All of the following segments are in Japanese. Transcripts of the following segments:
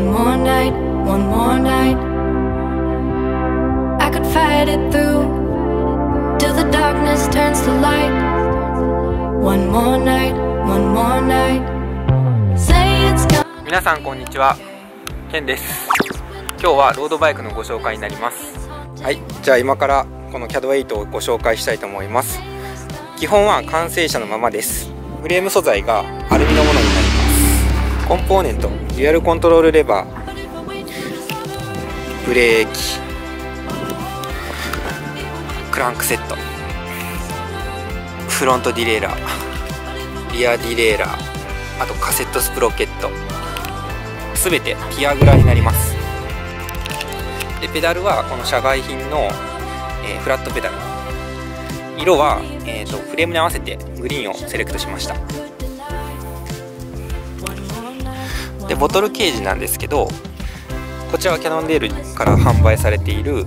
One more night, one more night. I could fight it through till the darkness turns to light. One more night, one more night. Say it's gone. 皆さんこんにちはケンです今日はロードバイクのご紹介になりますはいじゃあ今からこの CAD8 をご紹介したいと思います基本は完成車のままですフレーム素材がアルミのものになりますコンポーネントデュアルコントロールレバーブレーキクランクセットフロントディレイラーリアディレイラーあとカセットスプロケットすべてティアグラになります。でペダルはこの社外品の、えーフラットペダル。色は、えー、とフレームに合わせてグリーンをセレクトしました。でボトルケージなんですけどこちらはキャノンデールから販売されている、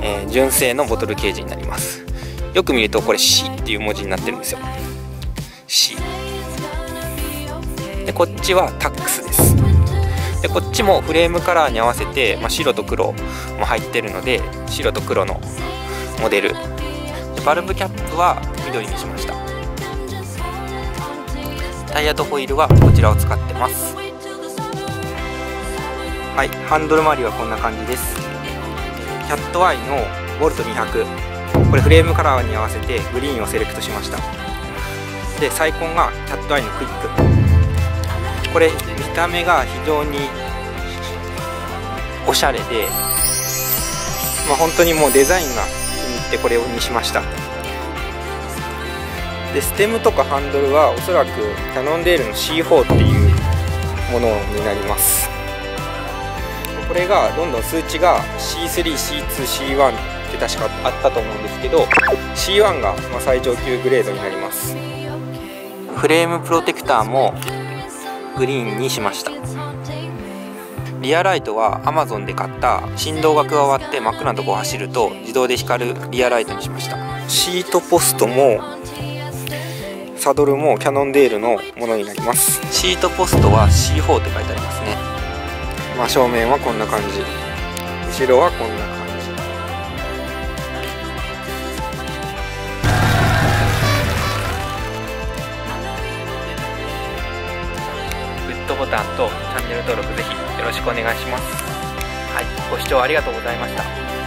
えー純正のボトルケージになります。よく見るとこれ C っていう文字になってるんですよ。C でこっちはタックスです。でこっちもフレームカラーに合わせて、まあ、白と黒も入ってるので白と黒のモデル。バルブキャップは緑にしました。タイヤとホイールはこちらを使ってます。はいハンドル周りはこんな感じです。キャットアイのボルト200これフレームカラーに合わせてグリーンをセレクトしました。でサイコンがキャットアイのクイック。これ見た目が非常におしゃれで、まあ、本当にもうデザインが気に入ってこれにしました。でステムとかハンドルはおそらくキャノンデールの C4 っていうものになります。これがどんどん数値が C3C2C1 って確かあったと思うんですけど C1 がまあ最上級グレードになります。フレームプロテクターもグリーンにしました。リアライトは Amazon で買った。振動が加わって真っ暗なとこを走ると自動で光るリアライトにしました。シートポストもサドルもキャノンデールのものになります。シートポストは C4 って書いてありますねまあ正面はこんな感じ。後ろはこんな感じ。グッドボタンとチャンネル登録ぜひよろしくお願いします。はいご視聴ありがとうございました。